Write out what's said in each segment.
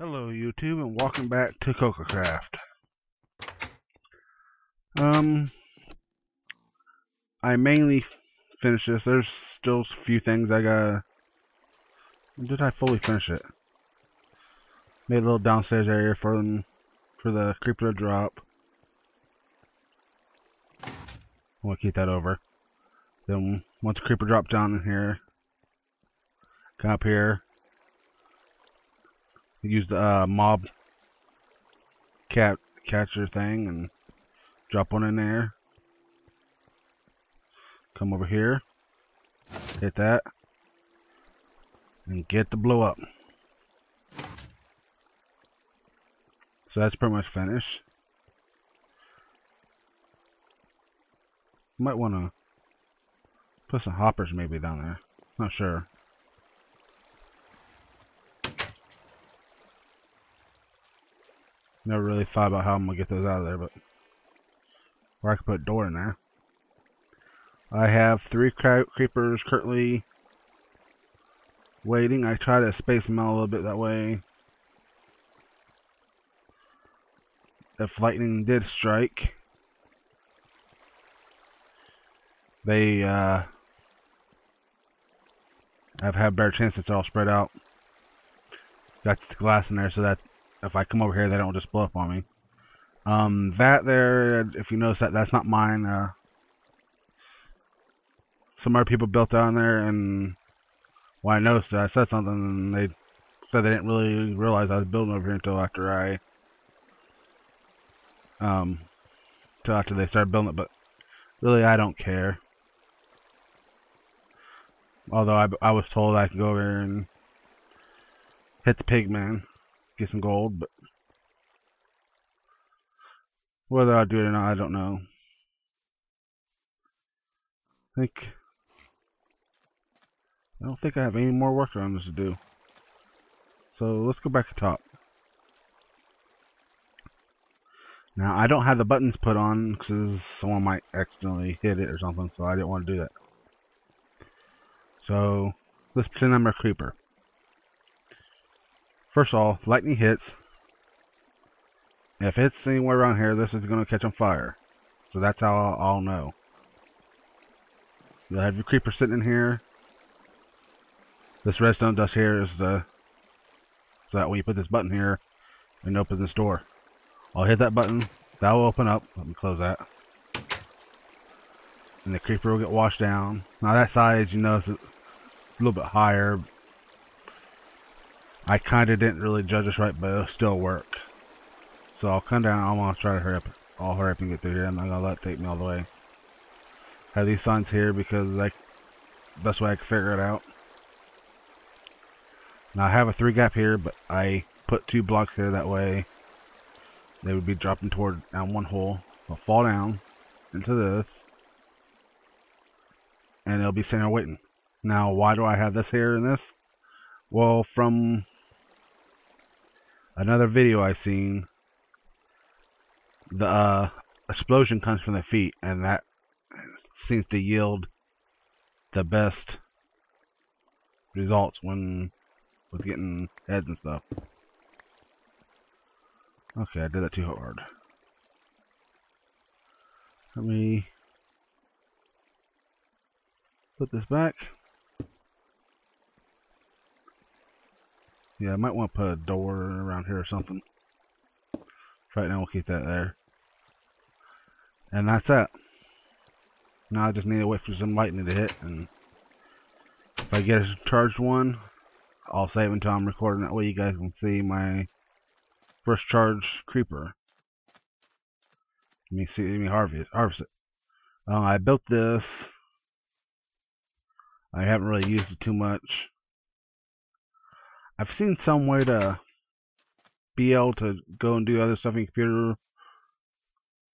Hello YouTube and welcome back to Cococraft. Um, I mainly finished this. There's still a few things I got. Did I fully finish it? Made a little downstairs area for them, for the creeper to drop. We'll keep that over. Then once the creeper drops down in here, come up here, use the uh, mob cat catcher thing and drop one in there. Come over here, hit that, and get the blow up. So that's pretty much finished. Might want to put some hoppers maybe down there. Not sure. Never really thought about how I'm gonna get those out of there, but or I could put a door in there. I have three creepers currently waiting. I try to space them out a little bit that way. If lightning did strike, they uh, have had better chances to all spread out. Got glass in there so that if I come over here, they don't just blow up on me. Um, that there, if you notice that, that's not mine. Uh, some other people built down there, and when I noticed that, I said something, and they said they didn't really realize I was building over here until after I, um, until after they started building it. But really, I don't care. Although I, I was told I could go over and hit the pig man get some gold, but whether I do it or not, I don't know. I think I don't think I have any more work around this to do. So let's go back to top. Now I don't have the buttons put on because someone might accidentally hit it or something, so I didn't want to do that. So let's pretend I'm a creeper. First of all, lightning hits. If it's anywhere around here, this is going to catch on fire. So that's how I'll, I'll know. You'll have your creeper sitting in here. This redstone dust here is the... So that when you put this button here, and open this door. I'll hit that button. That will open up. Let me close that. And the creeper will get washed down. Now that side, as you notice, it's a little bit higher. I kind of didn't really judge this right, but it'll still work. So I'll come down. I'm gonna try to hurry up. I'll hurry up and get through here. I'm not gonna let it take me all the way. Have these signs here because like best way I can figure it out. Now I have a three gap here, but I put two blocks here that way. They would be dropping toward down one hole. They'll fall down into this, and they'll be sitting there waiting. Now, why do I have this here and this? Well, from another video I've seen, the uh, explosion comes from the feet, and that seems to yield the best results when with getting heads and stuff. Okay, I did that too hard. Let me put this back. Yeah, I might want to put a door around here or something. Right now we'll keep that there. And that's that. Now I just need to wait for some lightning to hit and if I get a charged one, I'll save until I'm recording. That way you guys can see my first charge creeper. Let me see, let me harvest, harvest it. Um, I built this. I haven't really used it too much. I've seen some way to be able to go and do other stuff in your computer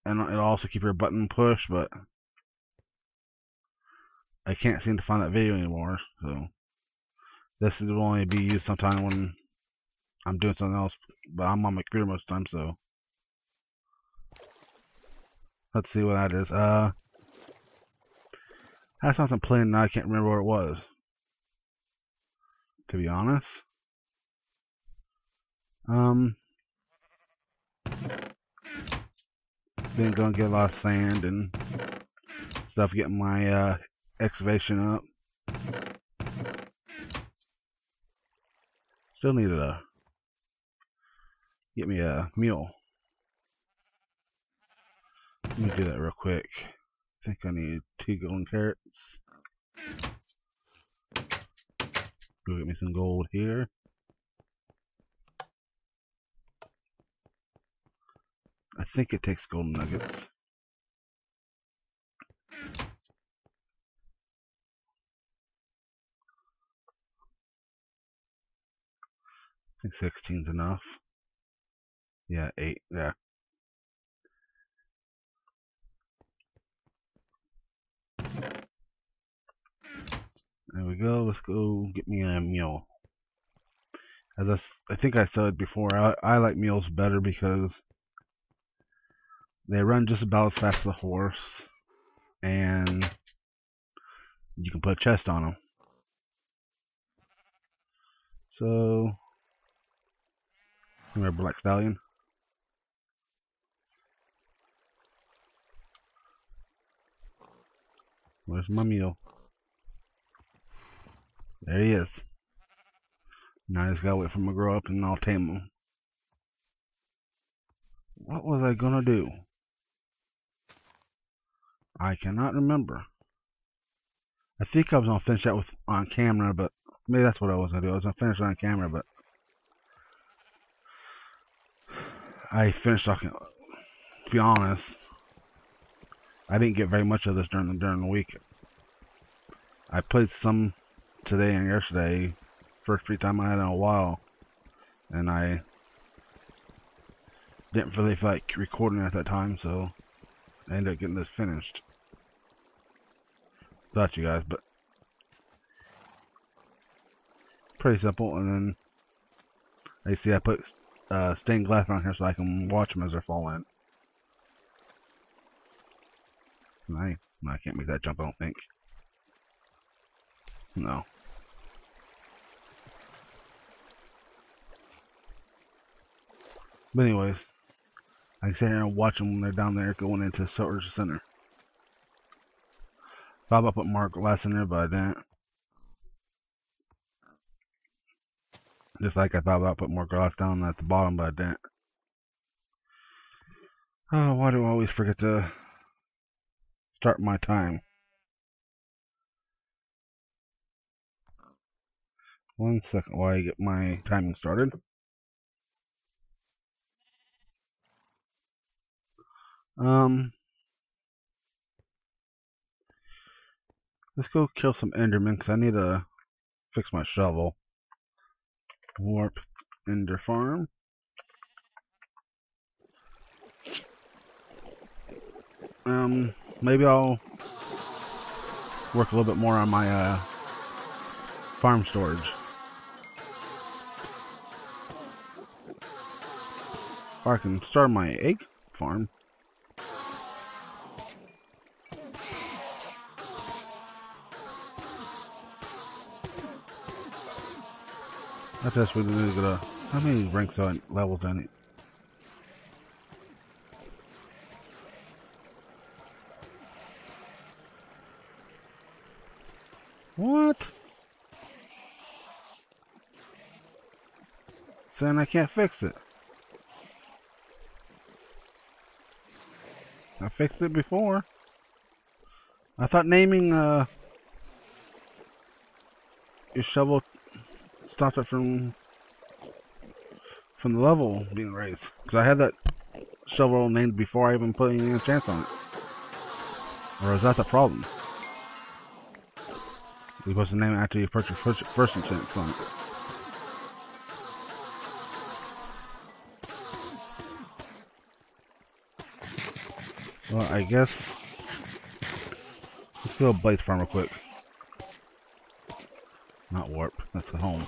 and it'll also keep your button pushed, but I can't seem to find that video anymore, so this will only be used sometime when I'm doing something else, but I'm on my computer most of the time, so let's see what that is. Uh, that's something playing now, I can't remember what it was, to be honest. Um, been gonna get a lot of sand and stuff, getting my uh, excavation up. Still need to get me a mule. Let me do that real quick. I think I need two golden carrots. Go get me some gold here. I think it takes golden nuggets. I think 16's enough. Yeah, 8, yeah. There we go. Let's go get me a mule. As I, I think I said before, I, I like mules better because they run just about as fast as a horse, and you can put a chest on them. So, remember Black Stallion? Where's my mule? There he is. Now I just gotta wait for him to grow up and I'll tame him. What was I gonna do? I cannot remember. I think I was gonna finish that with on camera, but maybe that's what I was gonna do. I was gonna finish it on camera, but I finished talking. To be honest, I didn't get very much of this during the during the week. I played some today and yesterday, first free time I had in a while, and I didn't really feel like recording at that time, so I ended up getting this finished. Thought you guys, but pretty simple. And then you see I put uh, stained glass around here so I can watch them as they're falling. I, I can't make that jump, I don't think. No. But anyways, I can sit here and watch them when they're down there going into the storage center. About put Mark Glass in there, but I didn't. Just like I thought about putting more glass down at the bottom, but I didn't. Oh, why do I always forget to start my time? One second while I get my timing started. Um, let's go kill some Endermen because I need to fix my shovel. Warp Ender Farm. Um, maybe I'll work a little bit more on my uh, farm storage. Or I can start my egg farm. That's just really, really good. How many ranks on levels on it? What? Saying I can't fix it. I fixed it before. I thought naming uh, your shovel stopped it from from the level being raised. Because I had that shovel named before I even put any enchants on it. Or is that the problem? You're supposed to name after you put your first, enchants on it. Well, I guess... Let's go Blaze Farm real quick. Not Warp, that's the home.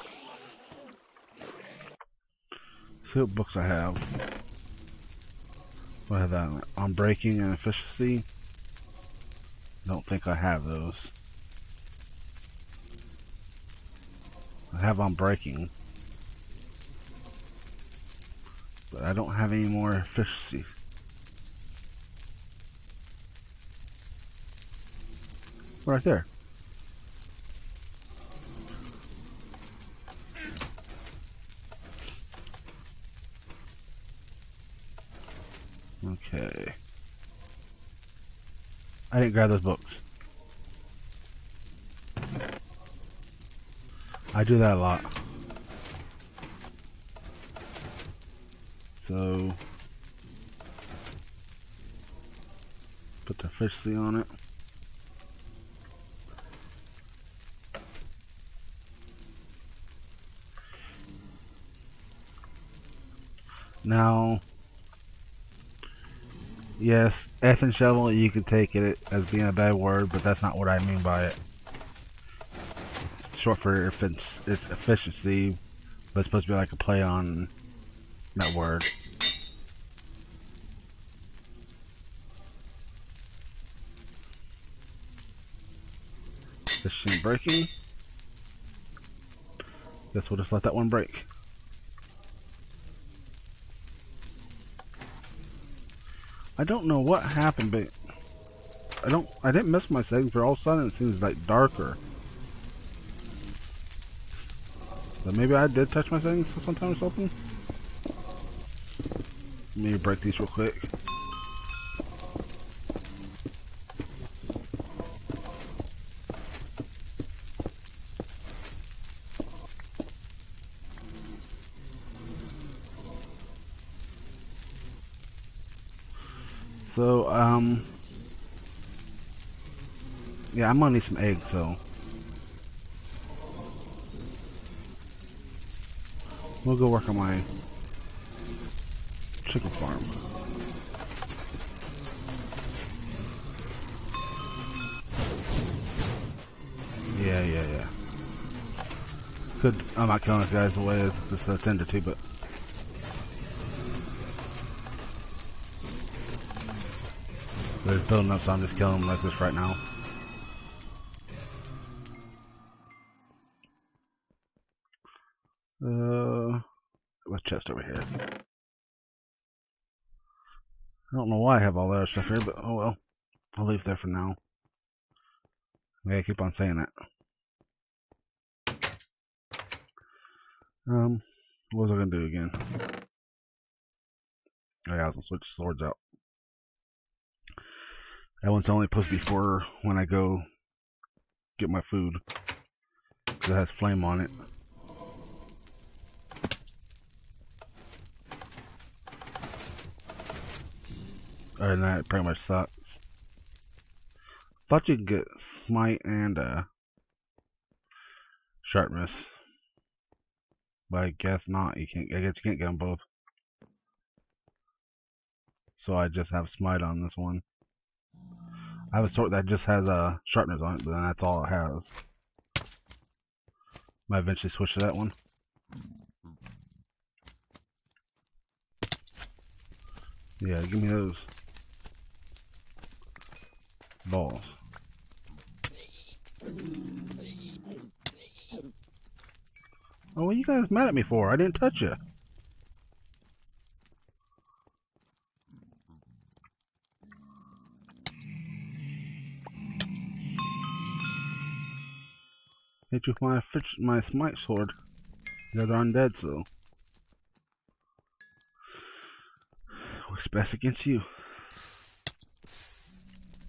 See what books I have. I have that Unbreaking and efficiency. Don't think I have those. I have Unbreaking. But I don't have any more efficiency. Right there. Okay. I didn't grab those books. I do that a lot. So put the fish sea on it. Now, yes, F and shovel, you could take it as being a bad word, but that's not what I mean by it. Short for efficiency, but it's supposed to be like a play on that word. This breaking. Guess we'll just let that one break. I don't know what happened, but I don't. I didn't miss my settings, but all of a sudden it seems like darker. So maybe I did touch my settings sometimes something. Let me break these real quick. So, um, yeah, I'm gonna need some eggs, so. We'll go work on my chicken farm. Yeah, yeah, yeah. Could, I'm not killing this guys the way this uh, tended to, but They're building up, so I'm just killing like this right now. Uh, my chest over here. I don't know why I have all that stuff here, but oh well. I'll leave there for now. I gotta keep on saying that. Um, what was I gonna do again? I gonna switch swords out. That one's only supposed to be for when I go get my food. Because it has flame on it. Other than that, pretty much sucks. Thought you could get smite and uh, sharpness, but I guess not. You can't. I guess you can't get them both. So I just have smite on this one. I have a sword that just has a uh, sharpness on it, but that's all it has. Might eventually switch to that one. Yeah, give me those balls. Oh, what are you guys mad at me for? I didn't touch you. Hit you with my my smite sword. The other undead, so works best against you.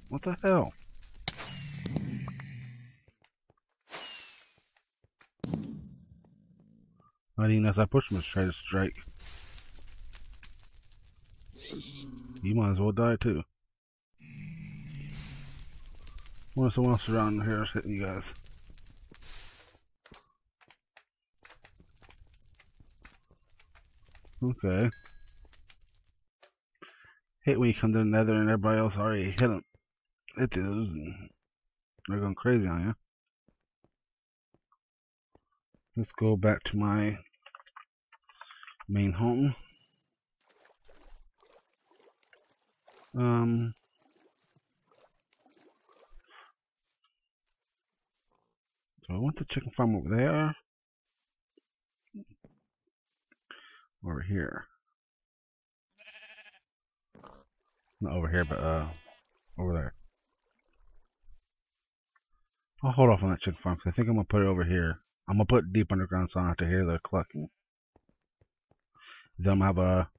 What the hell? Didn't know if I push him to try to strike. You might as well die too. What someone else around here is hitting you guys? Okay. Hate when you come to the nether and everybody else already hit them. It is. they're going crazy on you. Let's go back to my main home. Um, so I want the chicken farm over there. Over here. Not over here, but uh, over there. I'll hold off on that chicken farm because I think I'm gonna put it over here. I'm gonna put deep underground so I don't have to hear the clucking. Then I'm gonna have a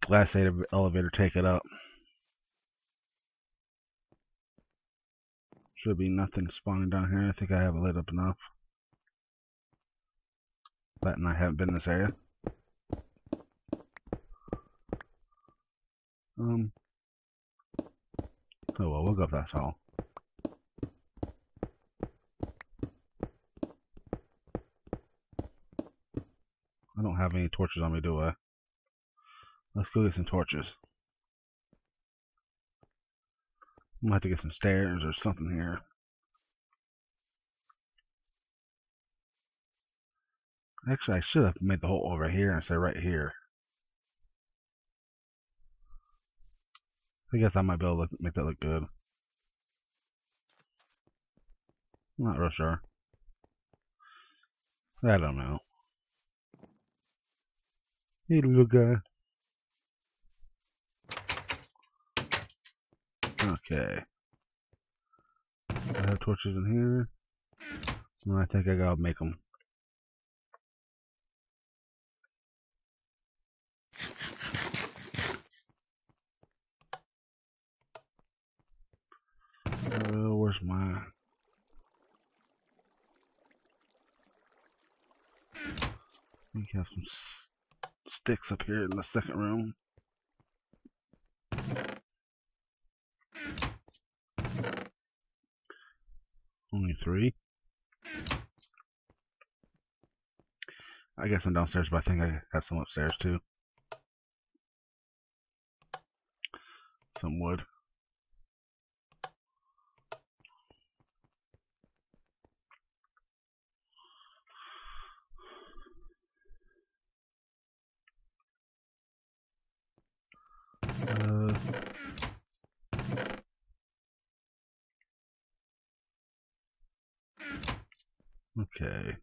glass elevator take it up. Should be nothing spawning down here. I think I have it lit up enough. But and I haven't been in this area. Um. Oh well, we'll go if that's all. I don't have any torches on me, do I? Let's go get some torches. I'm gonna have to get some stairs or something here. Actually, I should have made the hole over here instead of right here. I guess I might be able to make that look good. not real sure. I don't know. Hey, little guy. Okay. I have torches in here. I think I gotta make them. Uh, where's my... We have some sticks up here in the second room. Only three. I guess I'm downstairs, but I think I have some upstairs too. Some wood. Uh, okay.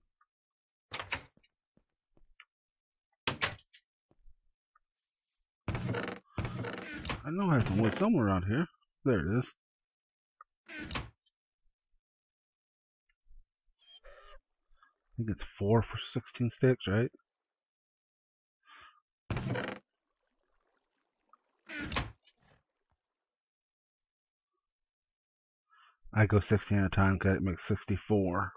I know I have some wood somewhere around here. There it is. I think it's four for 16 sticks, right? I go 16 at a time because it makes 64.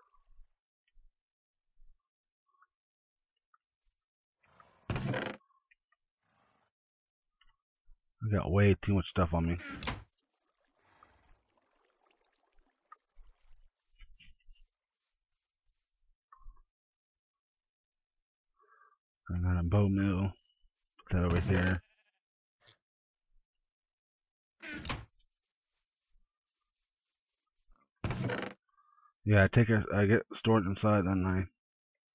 Got way too much stuff on me. And then a bow mill. Put that over here. Yeah, I take it. I get stored inside, then I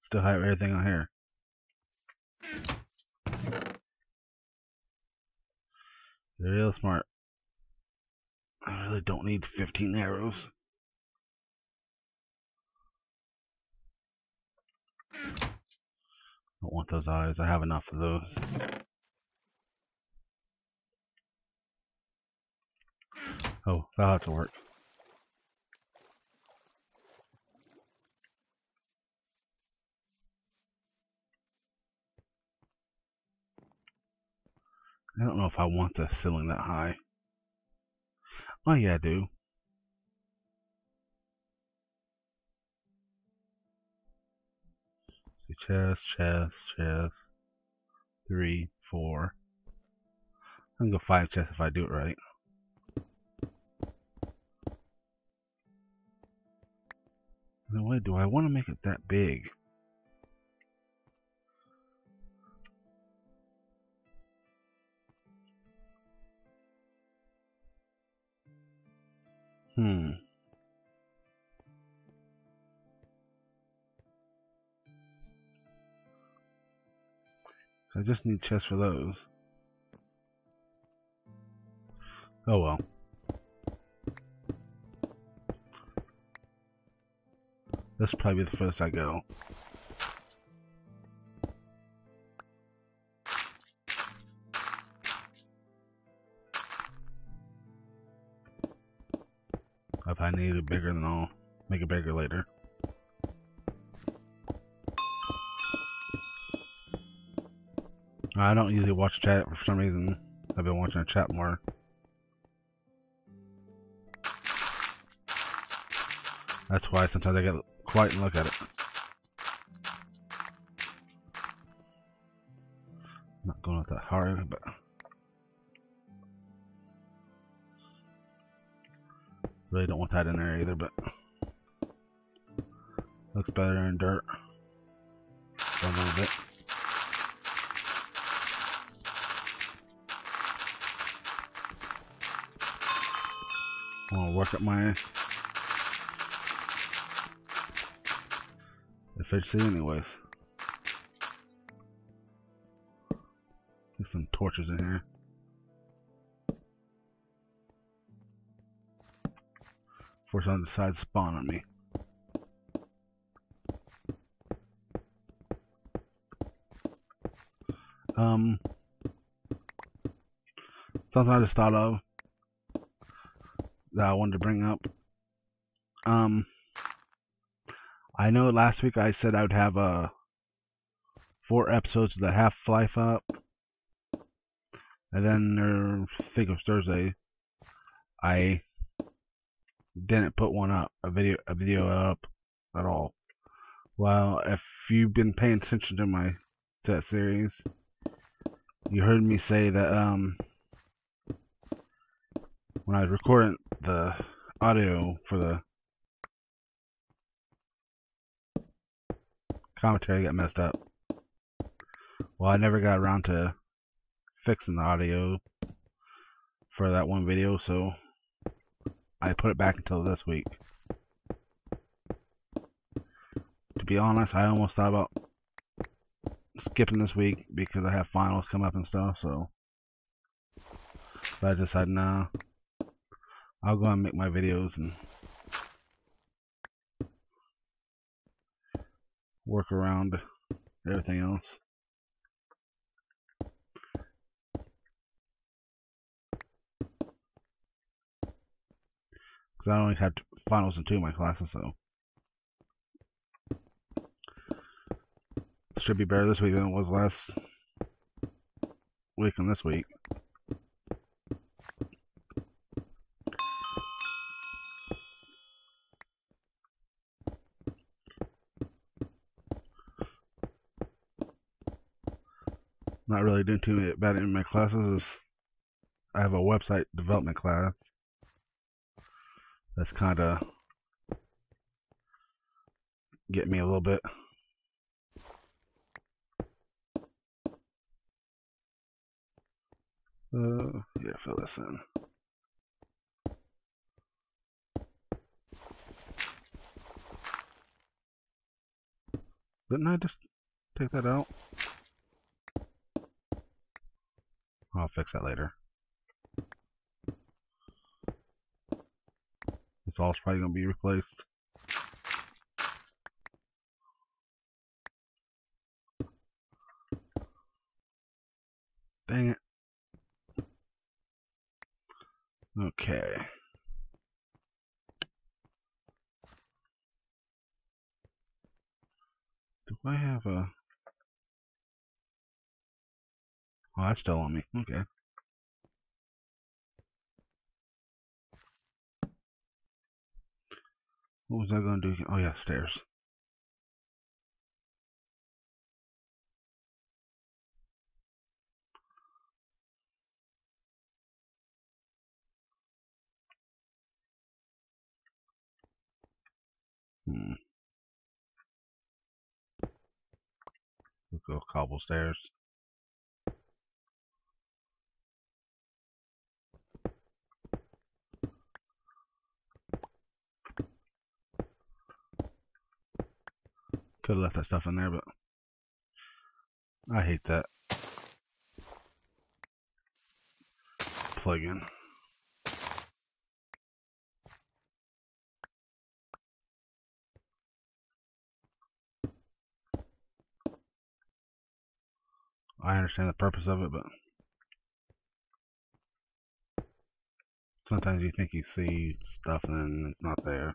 still have everything on here. Real smart. I really don't need 15 arrows. Don't want those eyes. I have enough of those. Oh, that'll have to work. I don't know if I want the ceiling that high. Oh yeah, I do. So chest, chest, chest. Three, four. I can go five chests if I do it right. No way, do I want to make it that big? Hmm. I just need chests for those. Oh well. That's probably the first I go. Need it bigger, then I'll make it bigger later. I don't usually watch chat for some reason. I've been watching a chat more. That's why sometimes I get quiet and look at it. Not going with that hard, but really don't want that in there either, but looks better in dirt. A little bit. I want to work up my efficiency anyways. Get some torches in here. Force on the side spawn on me. Um, something I just thought of that I wanted to bring up. Um, I know last week I said I would have uh four episodes of the Half Life up, and then er, I think of Thursday. I didn't put one up, a video, a video up at all. Well, if you've been paying attention to my set series, you heard me say that um when I was recording the audio for the commentary got messed up. Well, I never got around to fixing the audio for that one video, so I put it back until this week. To be honest, I almost thought about skipping this week because I have finals come up and stuff, so but I decided nah. I'll go and make my videos and work around everything else. Because I only had finals in two of my classes, so. Should be better this week than it was last week and this week. not really doing too bad in my classes I have a website development class that's kind of getting me a little bit. Uh, yeah, fill this in. Didn't I just take that out? I'll fix that later. It's all probably going to be replaced. Dang it. Okay. Do I have a... Oh, that's still on me. Okay. What was I going to do? Oh, yeah, stairs. Hmm. We'll go cobble stairs. Could have left that stuff in there, but I hate that plug-in. I understand the purpose of it, but Sometimes you think you see stuff and it's not there.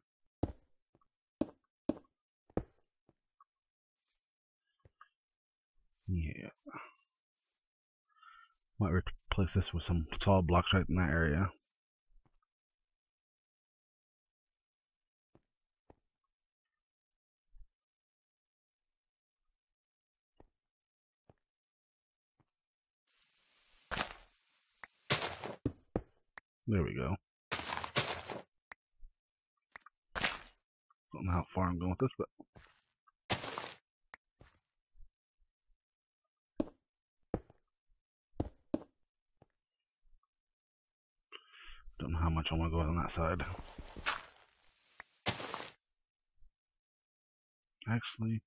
Yeah. Might replace this with some solid blocks right in that area. There we go. Don't know how far I'm going with this, but don't know how much I want to go on that side. Actually,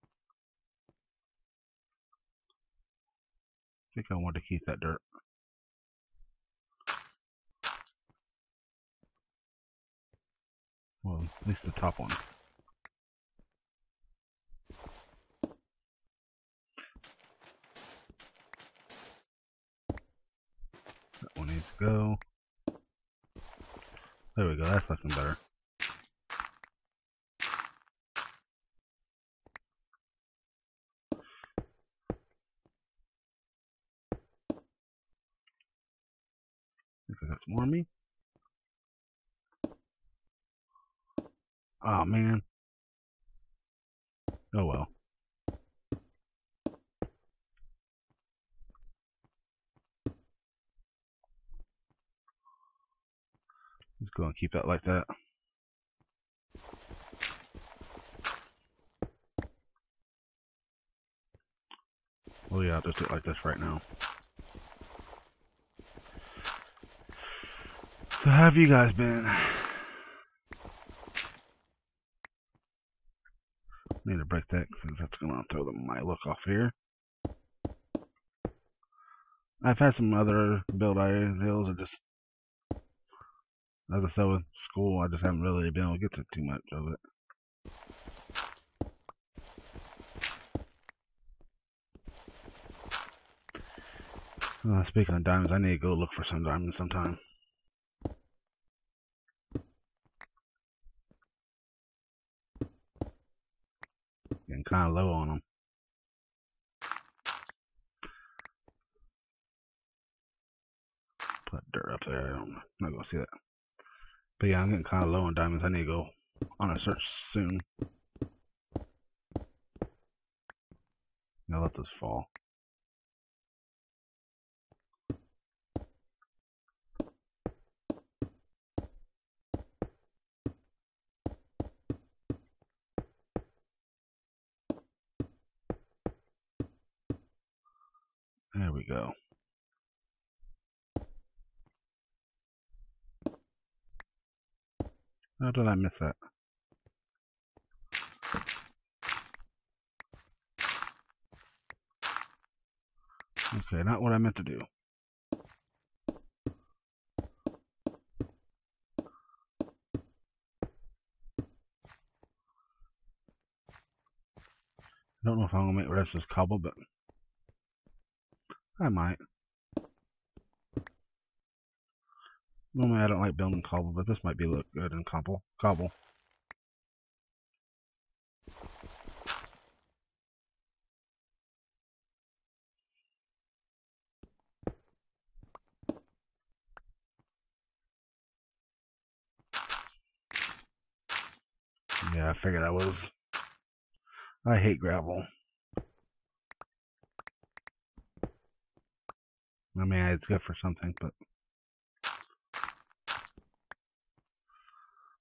I think I want to keep that dirt. Well, at least the top one. That one needs to go. There we go, that's looking better. I got some more me. Oh man. Oh well. Go and keep it like that. Oh yeah, I'll just do it like this right now. So how have you guys been? Need to break that because that's going to throw the, my look off here. I've had some other build ideas. I just, as I said with school, I just haven't really been able to get to too much of it. Speaking of diamonds, I need to go look for some diamonds sometime. Getting kind of low on them. Put dirt up there. I'm not to see that. But yeah, I'm getting kind of low on diamonds. I need to go on a search soon. I'll let this fall. There we go. How did I miss that? Okay, not what I meant to do. I don't know if I'm gonna make the rest of this cobble, but I might. Normally I don't like building cobble, but this might be look good in cobble. Cobble. Yeah, I figure that was. I hate gravel. I mean, it's good for something, but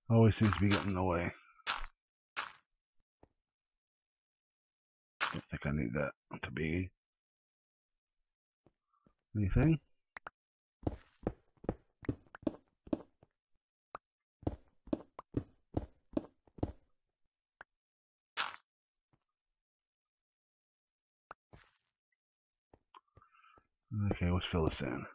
always seems to be getting in the way. Don't think I need that to be anything. Okay, let's fill this in.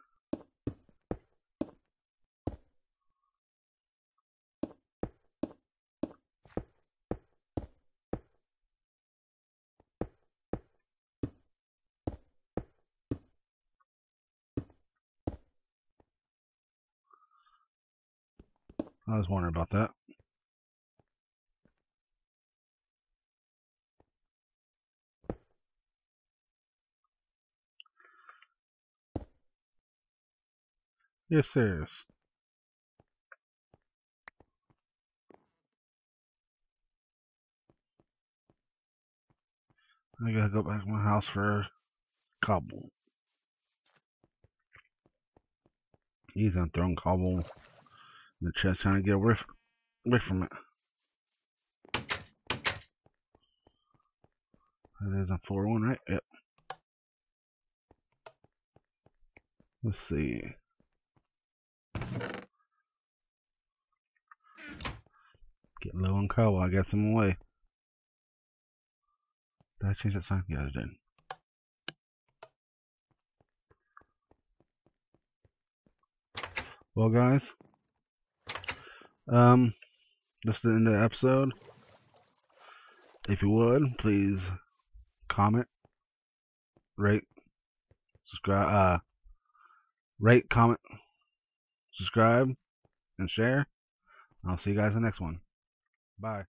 I was wondering about that. Yes, sir. I gotta go back to my house for cobble. He's on throwing cobble the chest trying to get away from, away from it. That is a 4 1, right? Yep. Let's see. Get low on cobble, I got some away. Did I change that sign? Yeah, I did. Well, guys, um, this is the end of the episode. If you would, please comment, rate, subscribe, uh, rate, comment, subscribe, and share. I'll see you guys in the next one. Bye.